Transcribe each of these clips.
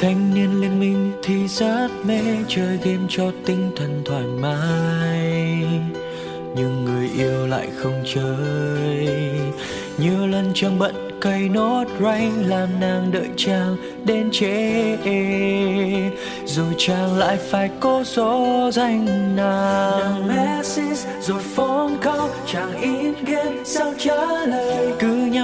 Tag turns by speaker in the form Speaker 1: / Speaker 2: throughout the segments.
Speaker 1: thanh niên liên minh thì rất mê chơi game cho tinh thần thoải mái. Nhưng người yêu lại không chơi. Nhiều lần chàng bận cây nốt ranh làm nàng đợi chàng đến trễ. Rồi chàng lại phải cố dỗ dành nàng. Message rồi phone call, chàng in game, sao trả lời? Cứ nhắm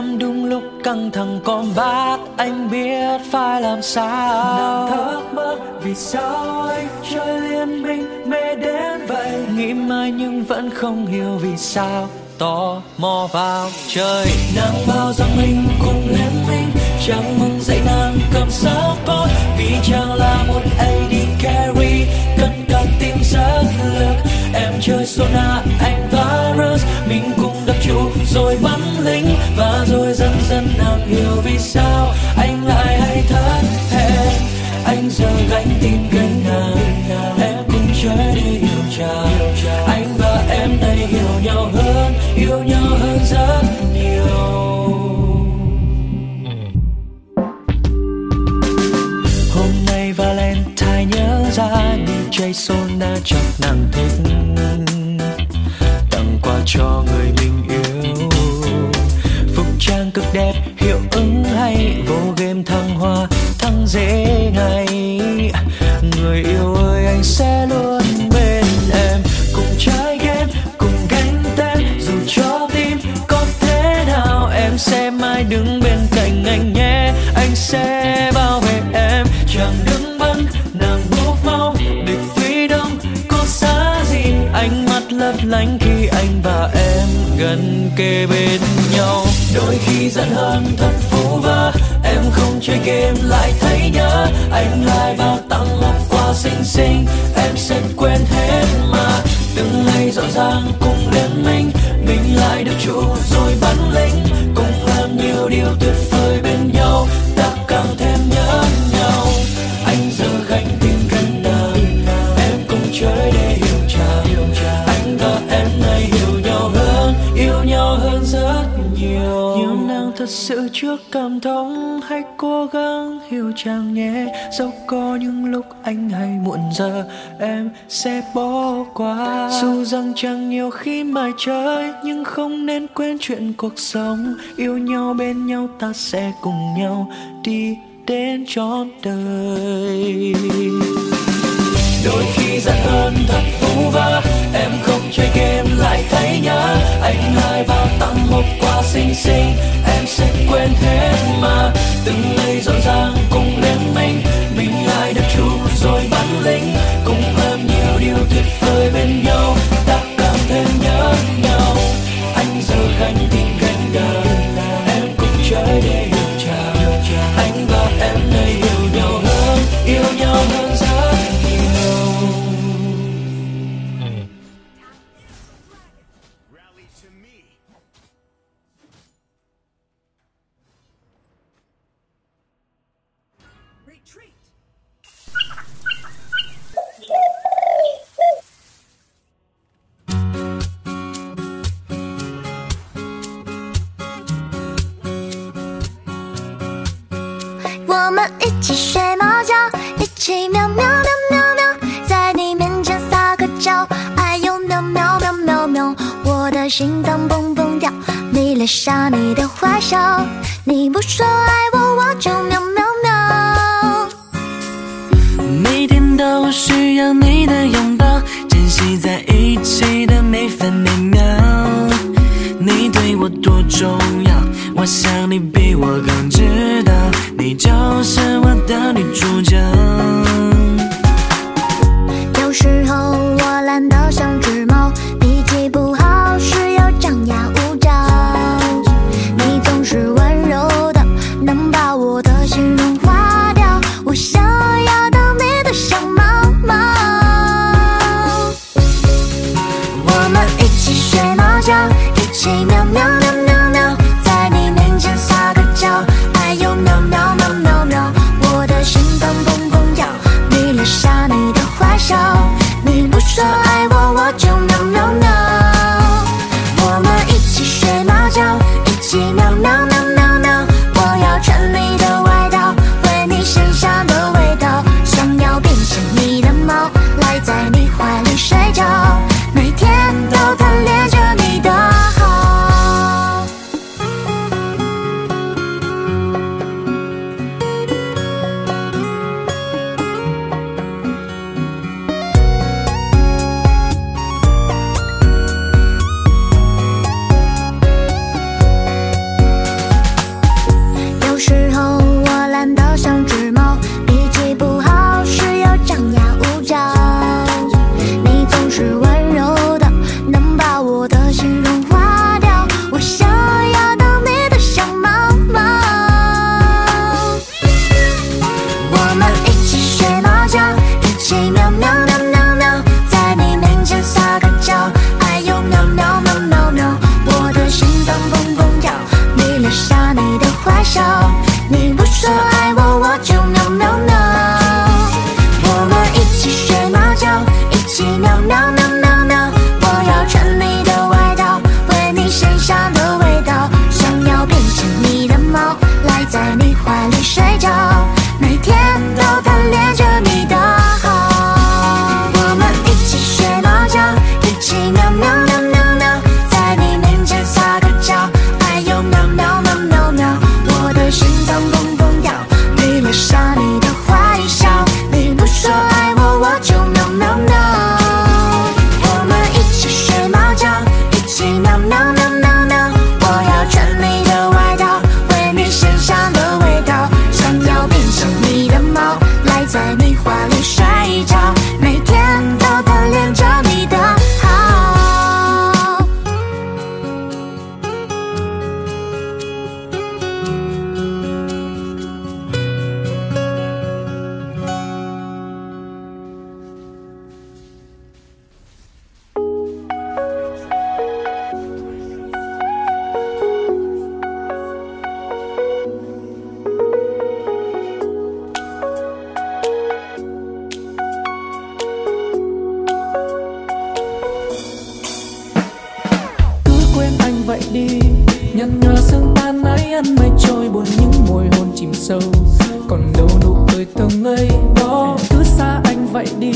Speaker 1: căng thẳng con bát anh biết phải làm sao. Nàng thắc mắc vì sao anh chơi liên minh mê đến vậy? Nghĩ mãi nhưng vẫn không hiểu vì sao tò mò vào chơi. Nàng bao rằng mình cùng liên minh chàng mừng dậy nàng cầm support vì chàng là một AD carry cần cả team rất lực. Em chơi Sona anh virus mình cùng đập trụ rồi bắn lính và rồi dần dần nàng hiểu vì sao anh lại hay thất hẹn anh giờ gánh tin gánh nàng em cùng chơi để hiểu chàng. Anh và em đây hiểu nhau hơn yêu nhau hơn rất nhiều. Hôm nay valentine nhớ ra DJ Sona, chắc nàng thích vô game thăng hoa, thăng dễ ngay người yêu ơi, anh sẽ luôn bên em. Cùng trái game, cùng gánh tên, dù cho tim có thế nào, em sẽ mãi đứng bên cạnh anh nhé. Anh sẽ bảo vệ em. Chẳng đứng bấn nàng bố mau địch quý đông, có xa gì? Ánh mắt lấp lánh khi anh và em gần kề bên nhau. Đôi khi giận hơn thật phú vơ em không chơi game, lại thấy nhớ. Anh lại vào tặng một quà xinh xinh, em sẽ quên hết mà. Từng ngày rõ ràng cùng liên minh, mình lại được trụ rồi bắn lính. Cùng làm nhiều điều tuyệt vời. Thật sự trước cảm thông hãy cố gắng hiểu chàng nhé. Dẫu có những lúc anh hay muộn giờ, em sẽ bỏ qua. Dù rằng chẳng nhiều khi mải chơi, nhưng không nên quên chuyện cuộc sống. Yêu nhau bên nhau ta sẽ cùng nhau đi đến trọn đời. Đôi khi giận hơn thật phú vơ, em không chơi game lại thấy nhớ. Anh là một quá xinh xinh em sẽ quên hết mà. Từng
Speaker 2: 我们一起睡猫觉，一起喵喵喵喵喵，在你面前撒个娇，哎呦喵喵喵喵喵，我的心脏蹦蹦跳，迷恋上你的坏笑，你不说爱我，我就喵喵喵。
Speaker 3: 每天都需要你的拥抱，珍惜在一起的每分每秒。你对我多重要，我想你比我更知道，你就是我的女主角。
Speaker 2: 有时候我懒得像只猫，脾气不好时又张牙舞爪。你总是温柔的，能把我的心融化掉。我想要当你的小猫猫。我们一起学猫叫，一起喵喵喵，no. sâu còn đâu nụ cười thương ấy đó cứ xa anh vậy đi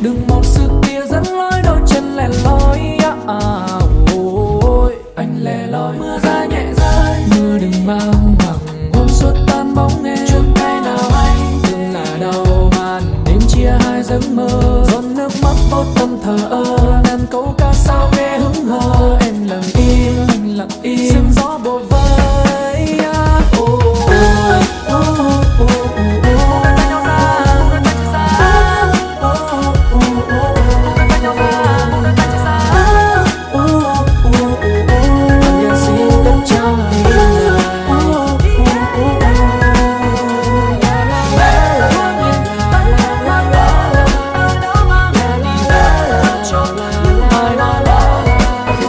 Speaker 2: đừng một sự kia dẫn lối đôi chân lẻ loi yeah.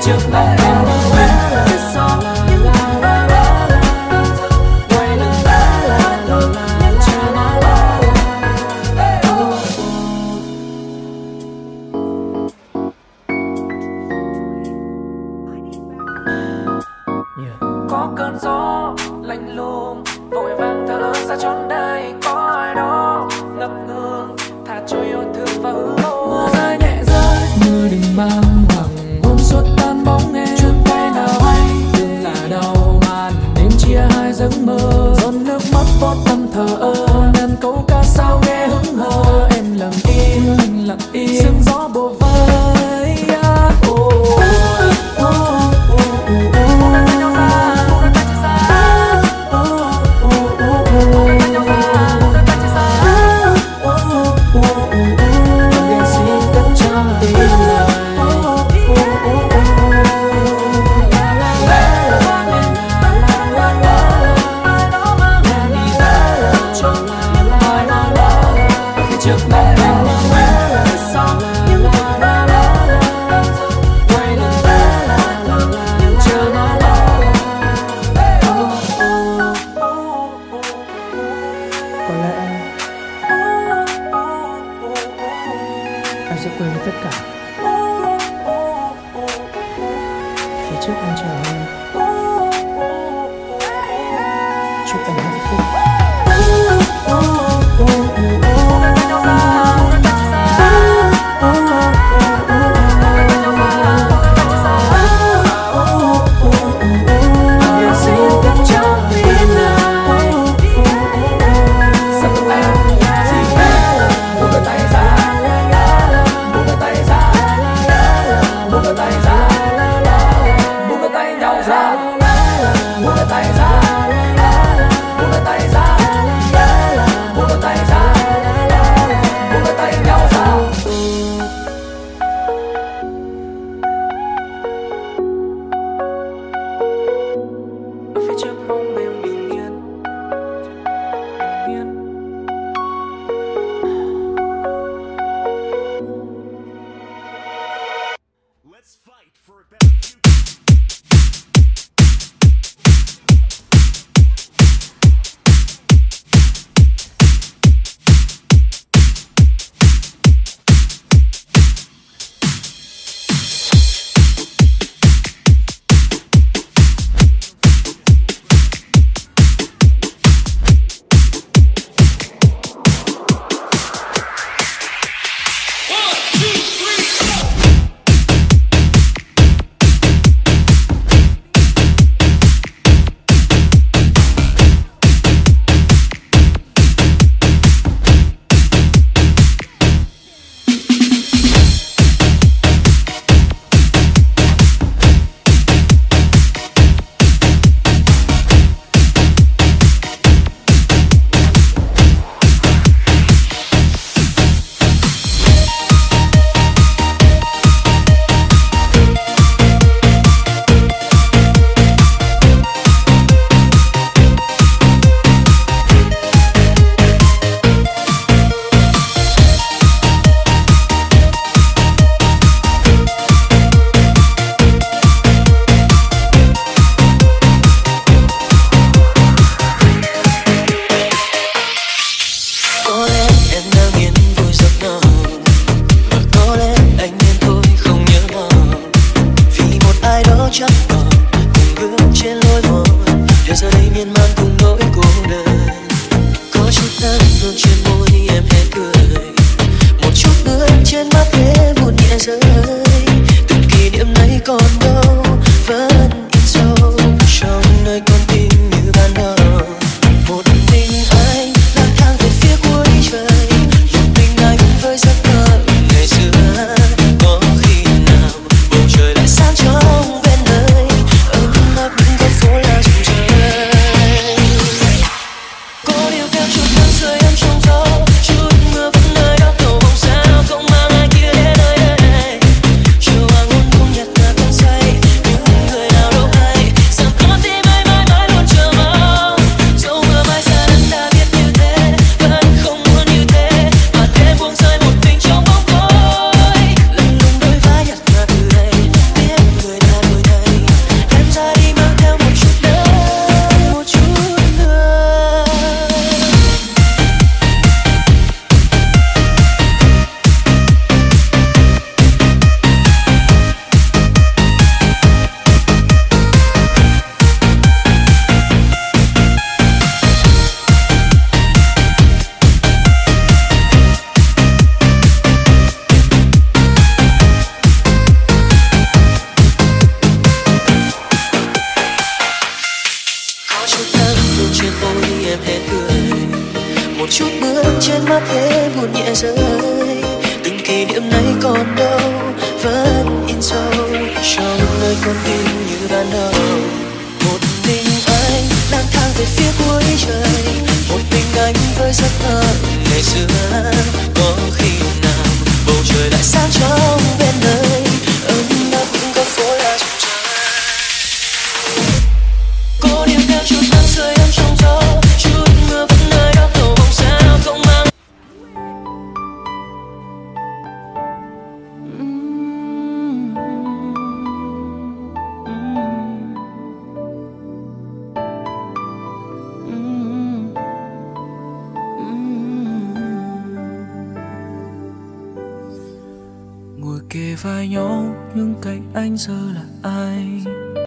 Speaker 2: your back. se quello peccato. Fece con ciao. Ciò per me. Oh, oh, oh, oh, oh.
Speaker 4: touch
Speaker 3: một chút bước trên mắt thế buồn nhẹ rơi. Từng kỷ niệm này còn đâu, vẫn in sâu trong nơi con tim như ban đầu. Một mình anh lang thang về phía cuối trời. Một mình anh với giấc mơ ngày xưa.
Speaker 1: 走了。